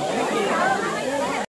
speak.